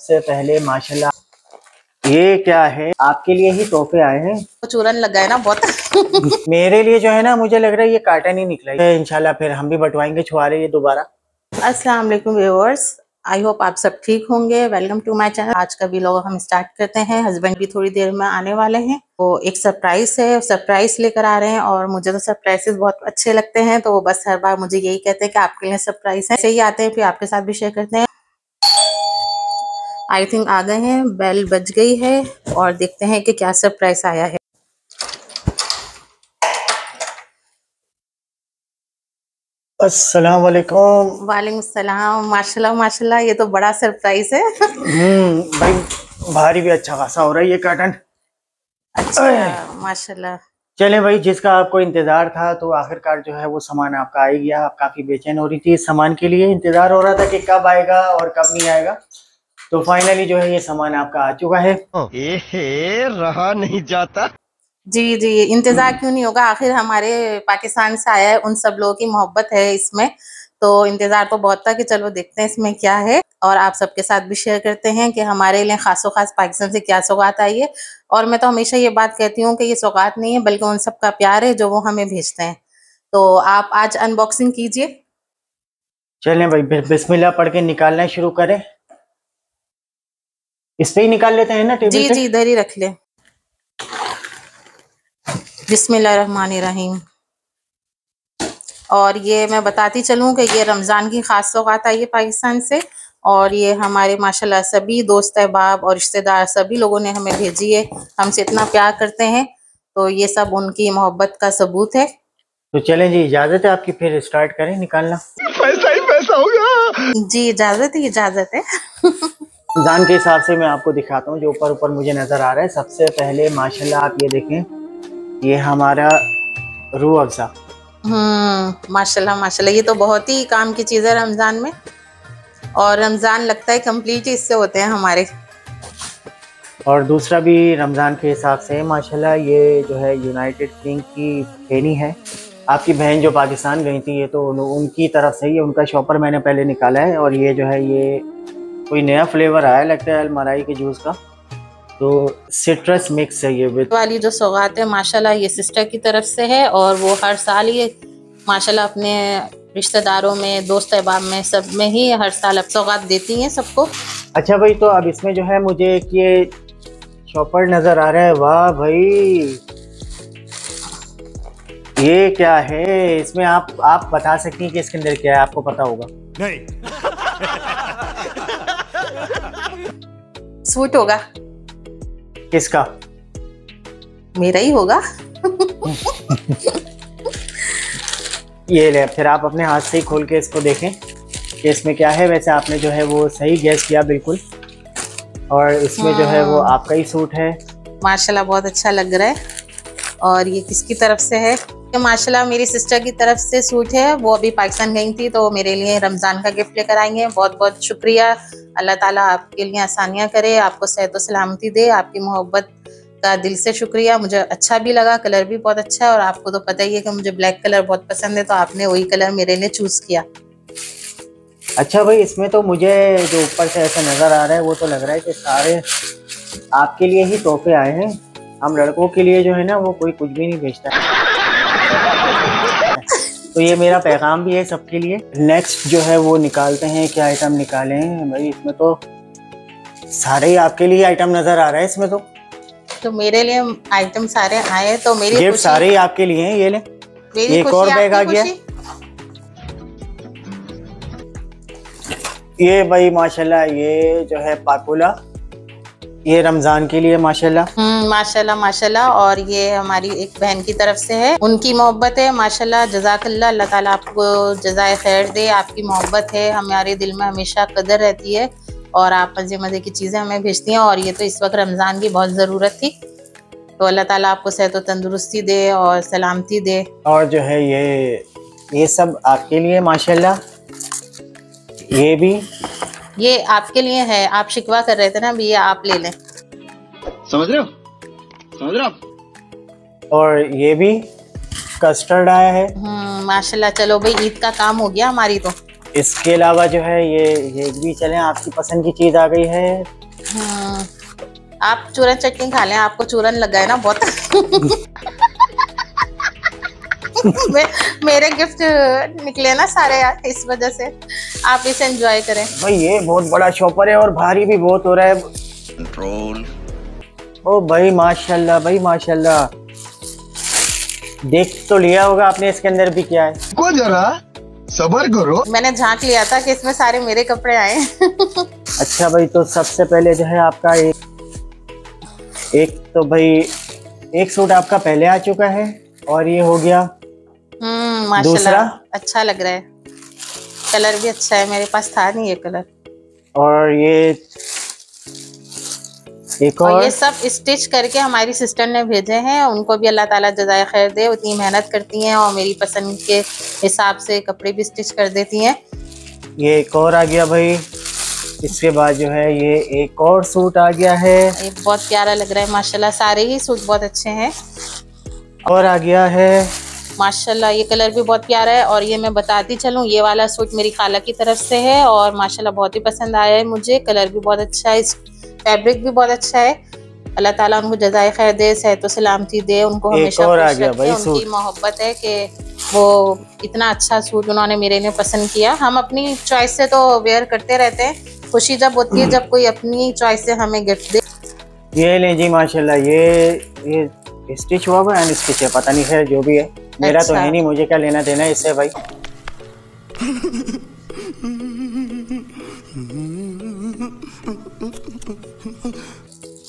से पहले माशाल्लाह। ये क्या है? आपके लिए ही तोहफे आए हैं। तो चूरन लग गए ना बहुत। मेरे लिए जो है ना मुझे लग रहा है ये काटन ही निकला है। इंशाल्लाह फिर हम भी बटवाएँगे छुआरे ये दोबारा। अस्सलाम वालेकुम व्यूअर्स आई होप आप सब ठीक होंगे। वेलकम टू माय चैनल आज का भी लोग हम स्टार्ट करते हैं। हस्बैंड भी थोड़ी देर में आने वाले हैं। वो एक सरप्राइज़ है। सरप्राइज़ लेकर आ रहे हैं और मुझे तो सरप्राइजेस बहुत अच्छे लगते हैं। तो वो बस हर बार मुझे यही कहते हैं कि आपके लिए सरप्राइज़ है। सही आते हैं फिर आपके साथ भी शेयर करते हैं। आई थिंक आ गए हैं बेल बज गई है और देखते हैं कि क्या सरप्राइज़ आया है। अस्सलाम वालेकुम वालेकुम सलाम माशाल्लाह माशाल्लाह ये तो बड़ा सरप्राइज़ है। हम्म भाई भारी भी अच्छा खासा हो रहा है ये काटन अच्छा माशाल्लाह। चलें भाई जिसका आपको इंतज़ार था तो आखिरकार जो है वो सामान आपका आ ही गया। आप काफ़ी बेचैन हो रही थी इस सामान के लिए। इंतज़ार हो रहा था कि कब आएगा और कब नहीं आएगा। तो फाइनली जो है ये सामान आपका आ चुका है। ए रहा नहीं जाता। जी जी इंतज़ार क्यों नहीं होगा? आखिर हमारे पाकिस्तान से आया है उन सब लोगों की मोहब्बत है इसमें। तो इंतज़ार तो बहुत था कि चलो देखते हैं इसमें क्या है। और आप सबके साथ भी शेयर करते हैं कि हमारे लिए खासो खास पाकिस्तान से क्या सौगात आई है। और मैं तो हमेशा ये बात कहती हूँ कि ये सौगात नहीं है बल्कि उन सब का प्यार है जो वो हमें भेजते हैं। तो आप आज अनबॉक्सिंग कीजिए। चलें भाई बिस्मिल्लाह पढ़ के निकालना शुरू करें। इस पे ही निकाल लेते हैं ना टेबल जी जी इधर ही रख ले। बिस्मिल्लाहिर्रहमानिर्रहीम। और ये मैं बताती चलूँ कि ये रमज़ान की ख़ास सौगात आई है पाकिस्तान से। और ये हमारे माशाल्लाह सभी दोस्त अहबाब और रिश्तेदार सभी लोगों ने हमें भेजी है। हमसे इतना प्यार करते हैं। तो ये सब उनकी मोहब्बत का सबूत है। तो चलें जी इजाज़त है आपकी फिर स्टार्ट करें निकालना। पैसा ही पैसा होगा जी इजाज़त है इजाज़त है। जान के हिसाब से मैं आपको दिखाता हूँ जो ऊपर ऊपर मुझे नज़र आ रहा है। सबसे पहले माशाल्लाह आप ये देखें ये हमारा रूह अफ़ज़ा। हम्म माशाल्लाह माशाल्लाह ये तो बहुत ही काम की चीज़ है रमज़ान में। और रमज़ान लगता है कंप्लीट इससे होते हैं हमारे। और दूसरा भी रमज़ान के हिसाब से माशाल्लाह ये जो है यूनाइटेड किंग की फेनी है। आपकी बहन जो पाकिस्तान गई थी ये तो उनकी तरफ़ से ही उनका शॉपर मैंने पहले निकाला है। और ये जो है ये कोई नया फ्लेवर आया लगता है अलमराई के जूस का? तो सिट्रस मिक्स है ये विद वाली जो सौगात है माशाल्लाह ये सिस्टर की तरफ़ से है और वो हर साल ये माशाल्लाह अपने रिश्तेदारों में दोस्त अहबाब में सब में ही हर साल अब सौगात देती हैं सबको। अच्छा भाई तो अब इसमें जो है मुझे एक ये चॉपर नज़र आ रहा है। वाह भाई। ये क्या है? इसमें आप आप बता सकती हैं कि इसके अंदर क्या है? आपको पता होगा। नहीं। सूट होगा। किसका? मेरा ही होगा। ये ले फिर आप अपने हाथ से ही खोल के इसको देखें कि इसमें क्या है। वैसे आपने जो है वो सही गैस किया बिल्कुल। और इसमें जो है वो हाँ। आपका ही सूट है। माशाल्लाह बहुत अच्छा लग रहा है। और ये किसकी तरफ़ से है? माशाल्लाह मेरी सिस्टर की तरफ़ से सूट है। वो अभी पाकिस्तान गई थी तो मेरे लिए रमज़ान का गिफ्ट लेकर आई आएँगे। बहुत बहुत शुक्रिया। अल्लाह ताला आपके लिए आसानियाँ करे, आपको सेहत सलामती दे, आपकी मोहब्बत का दिल से शुक्रिया। मुझे अच्छा भी लगा, कलर भी बहुत अच्छा है और आपको तो पता ही है कि मुझे ब्लैक कलर बहुत पसंद है तो आपने वही कलर मेरे लिए चूज़ किया। अच्छा भाई, इसमें तो मुझे जो ऊपर से ऐसा नज़र आ रहा है, वो तो लग रहा है कि सारे आपके लिए ही तोहफे आए हैं। हम लड़कों के लिए जो है ना, वो कोई कुछ भी नहीं भेजता तो ये मेरा पैगाम भी है सबके लिए। नेक्स्ट जो है वो निकालते हैं क्या आइटम निकाले हैं भाई इसमें तो सारे ही आपके लिए आइटम नज़र आ रहा है इसमें तो। तो मेरे लिए आइटम सारे आए तो मेरी गिफ्ट सारे ही आपके लिए हैं ये ले। एक और बैग आ गया। ये भाई माशाल्लाह ये जो है पाकुला। ये रमज़ान के लिए माशाल्लाह? हम्म माशाल्लाह माशाल्लाह। और ये हमारी एक बहन की तरफ़ से है। उनकी मोहब्बत है माशाल्लाह। जजाकल्ला अल्लाह ताला आपको जजाय खैर दे। आपकी मोहब्बत है हमारे दिल में हमेशा कदर रहती है। और आप मज़े मज़े की चीज़ें हमें भेजती हैं। और ये तो इस वक्त रमज़ान की बहुत ज़रूरत थी। तो अल्लाह ताला आपको सेहत तंदुरुस्ती दे और सलामती दे। और जो है ये ये सब आपके लिए माशाल्लाह। ये भी ये आपके लिए है आप शिकवा कर रहे थे ना भैया आप ले लें। समझ रहे हो? समझ रहे हो और ये भी कस्टर्ड आया है। हम्म माशाल्लाह चलो भाई ईद का काम हो गया हमारी तो। इसके अलावा जो है ये ये भी चलें आपकी पसंद की चीज़ आ गई है। हम्म, आप चूरन चटनी खा लें आपको चूरन लगा है ना बहुत। मे, मेरे गिफ्ट निकले ना सारे यार इस वजह से। आप इसे एंजॉय करें। भाई ये बहुत बड़ा शॉपर है और भारी भी बहुत हो रहा है। कंट्रोल ओ भाई माशाल्लाह भाई माशाल्लाह। देख तो लिया होगा आपने इसके अंदर भी क्या है। को जरा सबर करो। मैंने झाँक लिया था कि इसमें सारे मेरे कपड़े आए अच्छा भाई तो सबसे पहले जो है आपका एक एक तो भाई एक सूट आपका पहले आ चुका है और ये हो गया। हम्म माशाल्लाह। दूसरा? अच्छा लग रहा है। कलर भी अच्छा है मेरे पास था नहीं ये कलर। और ये एक और और? ये सब स्टिच करके हमारी सिस्टर ने भेजे हैं उनको भी अल्लाह ताला जजाय खैर दे उतनी मेहनत करती हैं और मेरी पसंद के हिसाब से कपड़े भी स्टिच कर देती हैं। ये एक और आ गया भाई इसके बाद जो है ये एक और सूट आ गया है। ये बहुत प्यारा लग रहा है माशाल्लाह सारे ही सूट बहुत अच्छे हैं। और आ गया है माशाल्लाह ये कलर भी बहुत प्यारा है और ये मैं बताती चलूँ ये वाला सूट मेरी खाला की तरफ़ से है और माशाल्लाह बहुत ही पसंद आया है मुझे। कलर भी बहुत अच्छा है इस फैब्रिक भी बहुत अच्छा है। अल्लाह ताला उनको जजाय खैर दे सेहत सलामती दे उनको हमेशा और आ खुश गया रखे भाई उनकी मोहब्बत है कि वो इतना अच्छा सूट उन्होंने मेरे लिए पसंद किया। हम अपनी चॉइस से तो वेयर करते रहते हैं खुशी जब होती है जब कोई अपनी चॉइस से हमें गिफ्ट दे। ये ले जी माशाल्लाह ये ये स्टिच हुआ हुआ है स्टिच है? पता नहीं है जो भी है। मेरा अच्छा। तो अच्छा। है नहीं मुझे क्या लेना देना इससे भाई?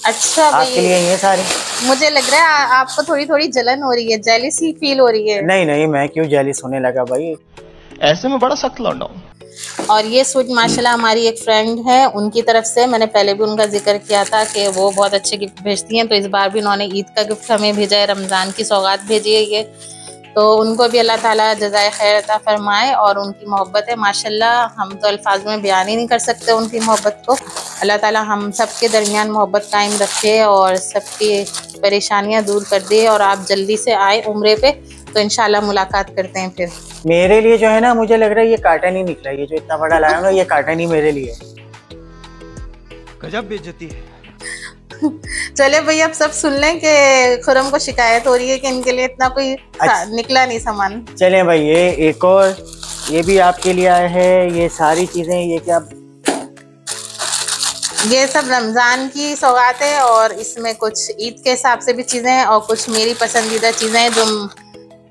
अच्छा आपके लिए ये सारे। मुझे लग रहा है आपको थोड़ी थोड़ी जलन हो रही है जेलिसी फील हो रही है। नहीं नहीं मैं क्यों जेलिस होने लगा भाई? ऐसे में बड़ा सख्त लौंडा हूँ। और ये सूट माशाल्लाह हमारी एक फ्रेंड है उनकी तरफ़ से मैंने पहले भी उनका ज़िक्र किया था कि वो बहुत अच्छे गिफ्ट भेजती हैं तो इस बार भी उन्होंने ईद का गिफ्ट हमें भेजा है रमज़ान की सौगात भेजी है ये। तो उनको भी अल्लाह ताला जजाय खैर अता फरमाए और उनकी मोहब्बत है माशाल्लाह। हम तो अल्फाज में बयान ही नहीं कर सकते उनकी मोहब्बत को। अल्लाह ताला हम सबके दरमियान मोहब्बत कायम रखे और सबकी परेशानियाँ दूर कर दे और आप जल्दी से आए उम्रे पे तो इंशाल्लाह मुलाकात करते हैं फिर। मेरे लिए जो है ना मुझे लग रहा है ये कार्टन ही निकला ये जो इतना बड़ा लाया ना ये कार्टन ही मेरे लिए गजब बेइज्जती है। चले भैया अब सब सुन लें कि खुरम को शिकायत हो रही है कि इनके लिए इतना कोई अच्छा। निकला नहीं सामान। चले भाई ये एक और ये भी आपके लिए आया है ये सारी चीज़ें ये क्या? ये सब रमज़ान की सौगात है और इसमें कुछ ईद के हिसाब से भी चीज़ें हैं और कुछ मेरी पसंदीदा चीज़ें हैं जो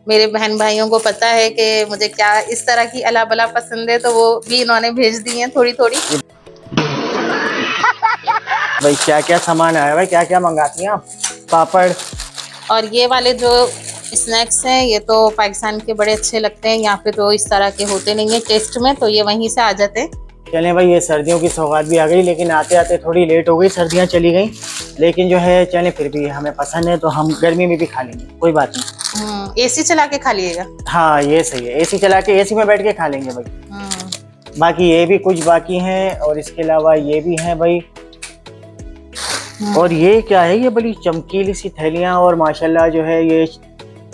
मेरे बहन भाइयों को पता है कि मुझे क्या इस तरह की अला बला पसंद है तो वो भी इन्होंने भेज दी हैं थोड़ी थोड़ी भाई क्या क्या सामान आया भाई? क्या क्या मंगाती हैं आप? पापड़। और ये वाले जो स्नैक्स हैं ये तो पाकिस्तान के बड़े अच्छे लगते हैं। यहाँ पे तो इस तरह के होते नहीं है टेस्ट में तो ये वहीं से आ जाते हैं। चलें भाई ये सर्दियों की सौगात भी आ गई लेकिन आते आते थोड़ी लेट हो गई सर्दियाँ चली गई। लेकिन जो है चलें फिर भी हमें पसंद है तो हम गर्मी में भी खा लेंगे कोई बात नहीं। हम्म, एसी चला के खा लिएगा? हाँ ये सही है एसी चला के एसी में बैठ के खा लेंगे भाई। हम्म, बाकी ये भी कुछ बाकी हैं और इसके अलावा ये भी हैं भाई और ये क्या है? ये बड़ी चमकीली सी थैलियाँ और माशाल्लाह जो है ये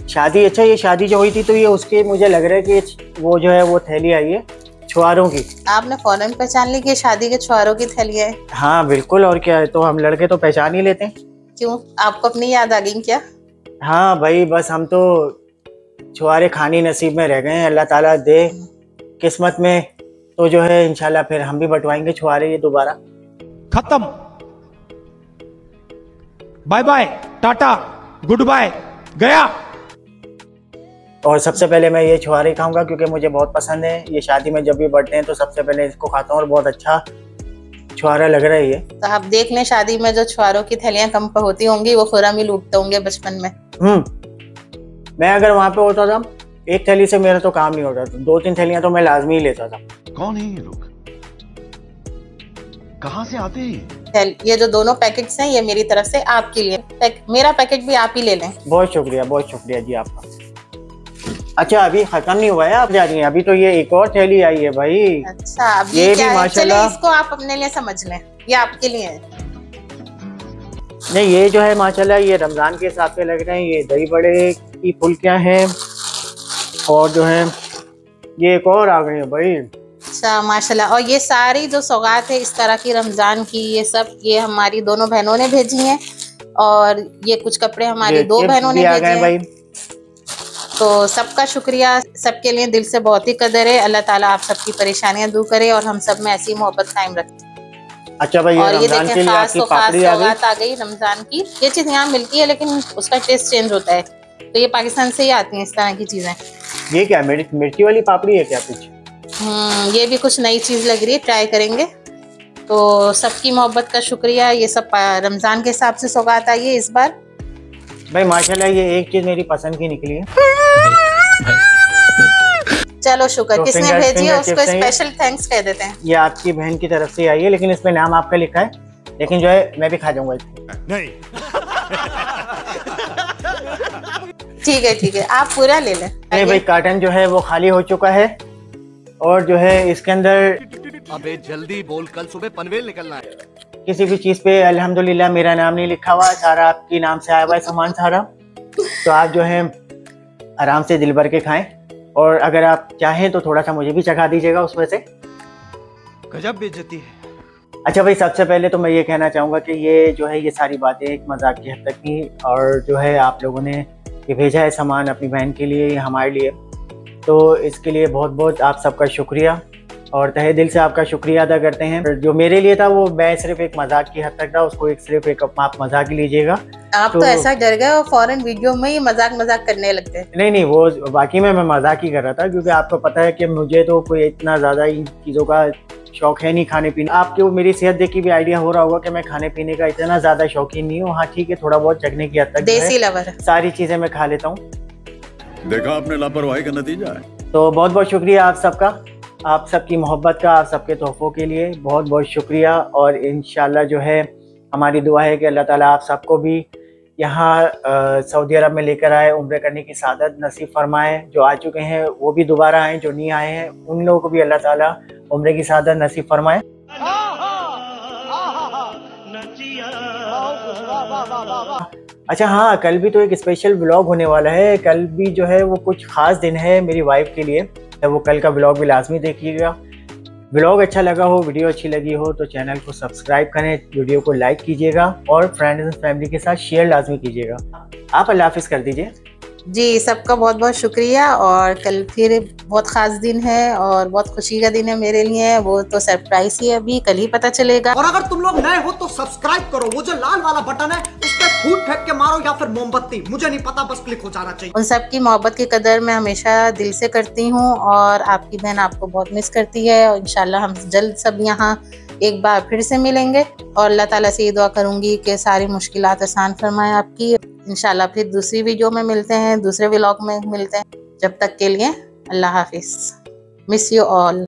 शादी अच्छा ये शादी जो हुई थी तो ये उसके मुझे लग रहा है कि वो जो है वो थैली आई है छुआरों की। आपने फ़ौरन पहचान ली कि शादी के छुआरों की थैलियाँ हैं? हाँ बिल्कुल और क्या है? तो हम लड़के तो पहचान ही लेते हैं। क्यों? आपको अपनी याद आ गई क्या? हाँ भाई बस हम तो छुआरे खानी नसीब में रह गए हैं अल्लाह ताला दे किस्मत में। तो जो है इंशाल्लाह फिर हम भी बंटवाएँगे छुआरे ये दोबारा। खत्म। Bye bye tata good bye गया। और सबसे पहले मैं ये छुआरे खाऊँगा क्योंकि मुझे बहुत पसंद है। ये शादी में जब भी बढ़ते हैं तो सबसे पहले इसको खाता हूँ और बहुत अच्छा छुआरा लग रहा है ये। तो आप देख लें शादी में जो छुआरों की थैलियाँ कम पर होती होंगी वो खुरम ही लूटते होंगे बचपन में। हम्म। मैं अगर वहाँ पे होता था एक थैली से मेरा तो काम नहीं होता था। दो तीन थैलियाँ तो मैं लाजमी ही लेता था। कौन है ये लोग? कहाँ से आते हैं? ये जो दोनों पैकेट्स हैं ये मेरी तरफ़ से आपके लिए। पैक, मेरा पैकेट भी आप ही ले लें। बहुत शुक्रिया बहुत शुक्रिया जी आपका। अच्छा अभी खत्म नहीं हुआ है आप जा रही हैं। अभी तो ये एक और थैली आई है भाई। अच्छा अब ये ये भी क्या है? माशाल्लाह- इसको आप अपने लिए समझ लें। ये आपके लिए है। नहीं ये जो है माशाल्लाह ये रमज़ान के हिसाब से लग रहे हैं। ये दही बड़े की फुल्कियाँ हैं और जो है ये एक और आ गई है भाई। अच्छा माशाल्लाह। और ये सारी जो सौगात है इस तरह की रमज़ान की ये सब ये हमारी दोनों बहनों ने भेजी हैं। और ये कुछ कपड़े हमारी दो बहनों ने भेजे हैं। तो सबका शुक्रिया सबके लिए दिल से बहुत ही कदर है। अल्लाह ताला आप सबकी परेशानियाँ दूर करे और हम सब में ऐसी मोहब्बत कायम रखे। अच्छा भाई और ये देखें खास तो खास सौगात आ गई रमज़ान की। ये चीज़ यहाँ मिलती है लेकिन उसका टेस्ट चेंज होता है। तो ये पाकिस्तान से ही आती है इस तरह की चीज़ें। ये क्या मिर्ची वाली पापड़ी है क्या कुछ हम्म, ये भी कुछ नई चीज़ लग रही है ट्राई करेंगे। तो सबकी मोहब्बत का शुक्रिया ये सब रमज़ान के हिसाब से सौगात आई है इस बार। भाई माशाल्लाह ये एक चीज़ मेरी पसंद की निकली है। चलो शुक्र तो किसने भेजी है उसको हैं? स्पेशल थैंक्स कह देते हैं। ये आपकी बहन की तरफ़ से आई है लेकिन इसमें नाम आपका लिखा है लेकिन जो है मैं भी खा जाऊँगा नहीं। ठीक है ठीक है आप पूरा ले लें। नहीं भाई कार्टन जो है वो खाली हो चुका है। और जो है इसके अंदर अबे जल्दी बोल कल सुबह पनवेल निकलना है। किसी भी चीज़ पे अल्हम्दुलिल्लाह मेरा नाम नहीं लिखा हुआ सारा आपके नाम से आया हुआ है सामान सारा। तो आप जो है आराम से दिल भर के खाएँ। और अगर आप चाहें तो थोड़ा सा मुझे भी चखा दीजिएगा उसमें से। गजब बेइज्जती है। अच्छा भाई सबसे पहले तो मैं ये कहना चाहूँगा कि ये जो है ये सारी बातें एक मज़ाक की हद तक की और जो है आप लोगों ने ये भेजा है सामान अपनी बहन के लिए या हमारे लिए। तो इसके लिए बहुत बहुत आप सबका शुक्रिया और तहे दिल से आपका शुक्रिया अदा करते हैं। जो मेरे लिए था वो मैं सिर्फ़ एक मज़ाक की हद तक था उसको एक सिर्फ़ एक आप मज़ाक लीजिएगा। आप तो, तो- ऐसा डर गए और फ़ौरन वीडियो में ही मज़ाक मज़ाक करने लगते हैं। नहीं नहीं वो बाकी में मैं मज़ाक ही कर रहा था क्योंकि आपको पता है कि मुझे तो कोई इतना ज़्यादा इन चीज़ों का शौक है नहीं खाने पीने। आपको मेरी सेहत देख के भी आइडिया हो रहा होगा कि मैं खाने पीने का इतना ज़्यादा शौकीन नहीं हूँ। हाँ ठीक है थोड़ा बहुत चखने की हद तक देसी लवर। सारी चीज़ें मैं खा लेता हूँ। देखा आपने लापरवाही का नतीजा है। तो बहुत बहुत शुक्रिया आप सबका। आप सबकी मोहब्बत का आप सबके तोहफ़ों के लिए बहुत बहुत शुक्रिया। और इन जो है हमारी दुआ है कि अल्लाह ताला आप सबको भी यहाँ सऊदी अरब में लेकर आए उम्र करने की सादत नसीब फरमाए। जो आ चुके हैं वो भी दोबारा आए जो नहीं आए हैं उन लोगों को भी अल्लाह ताला उम्र की सादत नसीब फरमाए। अच्छा हाँ कल भी तो एक स्पेशल ब्लॉग होने वाला है। कल भी जो है वो कुछ खास दिन है मेरी वाइफ के लिए। तो वो कल का ब्लॉग भी लाजमी देखिएगा। ब्लॉग अच्छा लगा हो वीडियो अच्छी लगी हो तो चैनल को सब्सक्राइब करें वीडियो को लाइक कीजिएगा और फ्रेंड्स एंड फैमिली के साथ शेयर लाजमी कीजिएगा। आप अल्लाह हाफिज़ कर दीजिए। जी सबका बहुत बहुत शुक्रिया और कल फिर बहुत ख़ास दिन है और बहुत खुशी का दिन है मेरे लिए वो तो सरप्राइज़ ही अभी कल ही पता चलेगा। और अगर तुम लोग नए हो तो सब्सक्राइब करो वो जो लाल वाला बटन है उस पर फूट फेंक के मारो या फिर मोमबत्ती मुझे नहीं पता बस क्लिक हो जाना चाहिए। उन सब की मोहब्बत की कदर मैं हमेशा दिल से करती हूँ और आपकी बहन आपको बहुत मिस करती है और इंशाल्लाह हम जल्द सब यहाँ एक बार फिर से मिलेंगे। और अल्लाह ताला से ये दुआ करूँगी कि सारी मुश्किलात आसान फरमाए आपकी। इंशाल्लाह फिर दूसरी वीडियो में मिलते हैं, दूसरे व्लॉग में मिलते हैं। जब तक के लिए अल्लाह हाफिज़। Miss you all